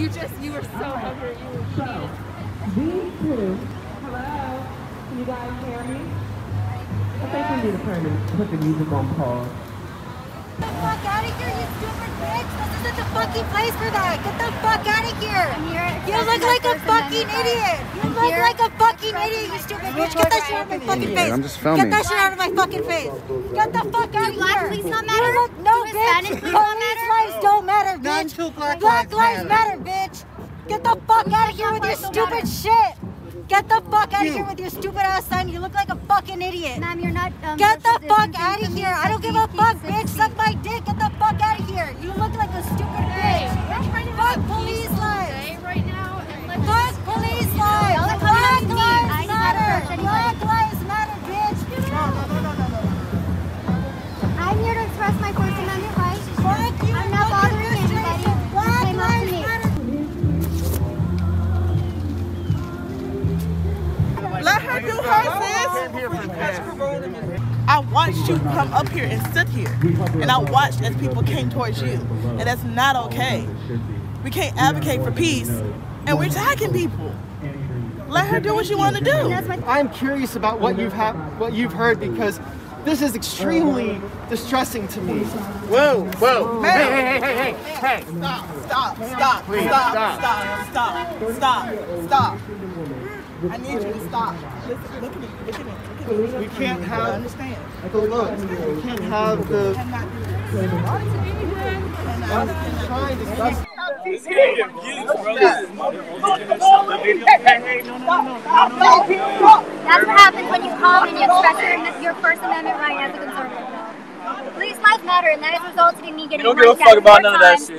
you just, you were so hungry. You were So, these two, hello, can you guys hear me? I think we need to turn the, put the music on pause. Get the fuck out of here, you stupid bitch! This isn't the fucking place for that! Get the fuck out of here! You look like a fucking idiot! You look like a fucking idiot, you stupid bitch! Get that shit out of my fucking face! I'm just filming. Get that shit out of my fucking face! Get the fuck out of black police not matter? no, bitch! Police not Police matter? lives don't matter, bitch! Black Black Lives lives Matter. matter, bitch! Get the fuck out of here with your stupid shit! Get the fuck out of here with your stupid ass son! You look like a fucking idiot! Ma'am, you're not. Um, Get the fuck out of here! I don't give a watched you come up here and sit here, and I watched as people came towards you, and that's not okay. We can't advocate for peace, and we're attacking people. Let her do what she want to do. I'm curious about what you've ha- what you've heard because this is extremely distressing to me. Whoa, whoa. Hey, Hey, hey, hey, hey, hey. Stop, stop, stop, Please, stop, stop. stop, stop, stop, stop. I need you to stop. Listen, look at me, look at me, look at me. We can't have understand. the look. We can't have the. Cannot do this. I'm trying to keep That's what happens when you come and you express your, your First Amendment right as a conservative. Police lives matter, and that has resulted in me getting don't give a worked fuck out about four none of that shit.